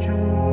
you